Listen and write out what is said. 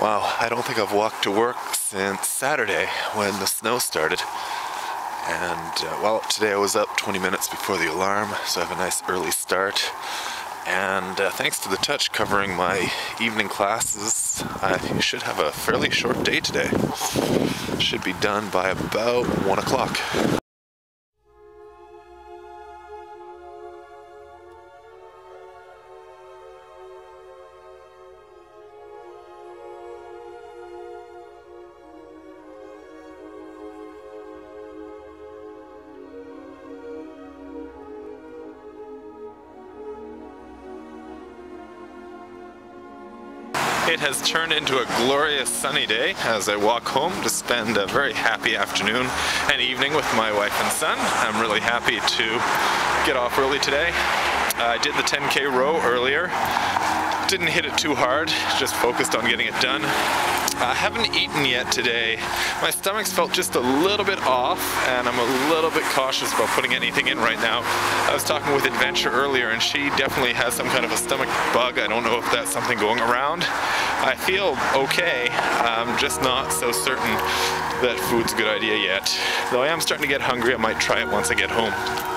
Wow, I don't think I've walked to work since Saturday when the snow started. And uh, well, today I was up 20 minutes before the alarm, so I have a nice early start. And uh, thanks to the touch covering my evening classes, I should have a fairly short day today. Should be done by about 1 o'clock. It has turned into a glorious sunny day as I walk home to spend a very happy afternoon and evening with my wife and son. I'm really happy to get off early today. I did the 10k row earlier. Didn't hit it too hard, just focused on getting it done. I haven't eaten yet today. My stomach's felt just a little bit off and I'm a little bit cautious about putting anything in right now. I was talking with Adventure earlier and she definitely has some kind of a stomach bug. I don't know if that's something going around. I feel okay, I'm just not so certain that food's a good idea yet. Though I am starting to get hungry, I might try it once I get home.